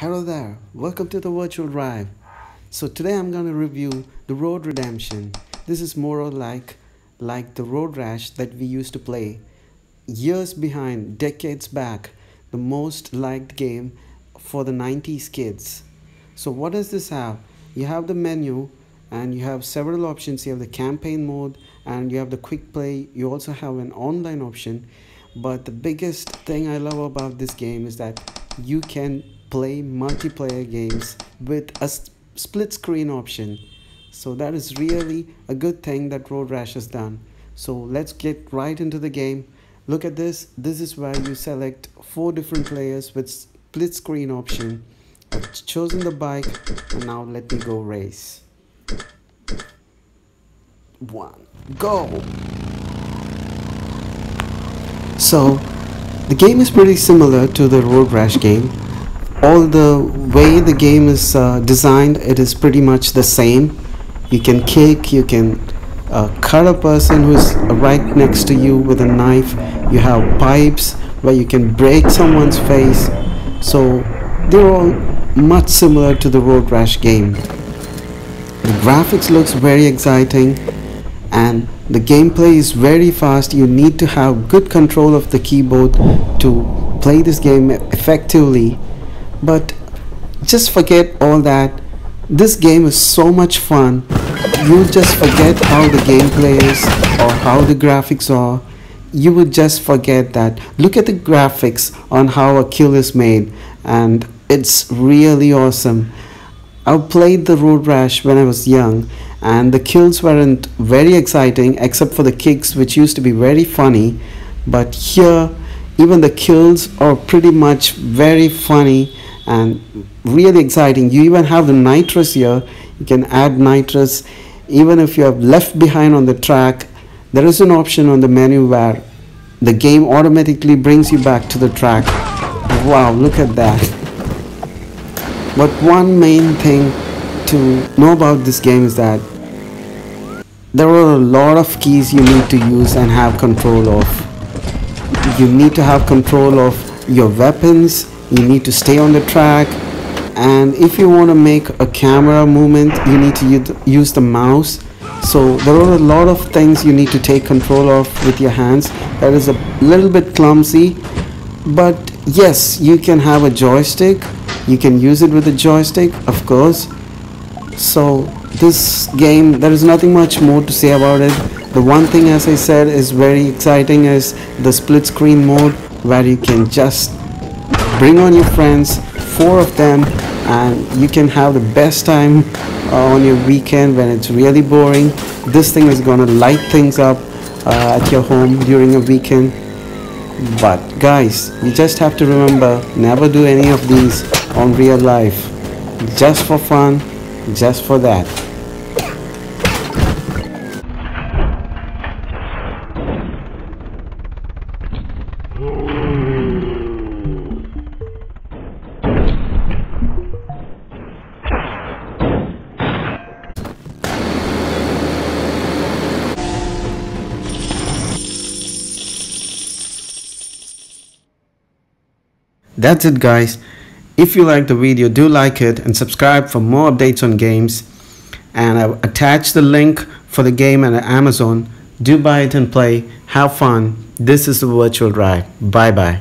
Hello there, welcome to the virtual drive. So today I'm going to review the Road Redemption. This is more or like like the Road Rash that we used to play years behind, decades back, the most liked game for the 90s kids. So what does this have? You have the menu and you have several options. You have the campaign mode and you have the quick play. You also have an online option. But the biggest thing I love about this game is that you can play multiplayer games with a split screen option. So that is really a good thing that road rash has done. So let's get right into the game. Look at this. This is where you select four different players with split screen option. I've chosen the bike. And now let me go race. One go! So the game is pretty similar to the road rash game all the way the game is uh, designed it is pretty much the same. You can kick you can uh, cut a person who's right next to you with a knife. You have pipes where you can break someone's face. So they're all much similar to the road rash game. The graphics looks very exciting and the gameplay is very fast. You need to have good control of the keyboard to play this game effectively but just forget all that. This game is so much fun. You'll just forget how the gameplay is or how the graphics are. You would just forget that. Look at the graphics on how a kill is made and it's really awesome. I played the road rash when I was young and the kills weren't very exciting except for the kicks which used to be very funny. But here even the kills are pretty much very funny and really exciting. You even have the nitrous here. You can add nitrous. Even if you have left behind on the track there is an option on the menu where the game automatically brings you back to the track. Wow look at that. But one main thing to know about this game is that there are a lot of keys you need to use and have control of. You need to have control of your weapons you need to stay on the track. And if you want to make a camera movement you need to use the mouse. So there are a lot of things you need to take control of with your hands. That is a little bit clumsy but yes you can have a joystick. You can use it with a joystick of course. So this game there is nothing much more to say about it. The one thing as I said is very exciting is the split screen mode where you can just bring on your friends four of them and you can have the best time uh, on your weekend when it's really boring. This thing is gonna light things up uh, at your home during a weekend. But guys you just have to remember never do any of these on real life. Just for fun just for that That's it guys. If you like the video, do like it and subscribe for more updates on games. And I've attached the link for the game at Amazon. Do buy it and play. Have fun. This is the virtual drive. Bye bye.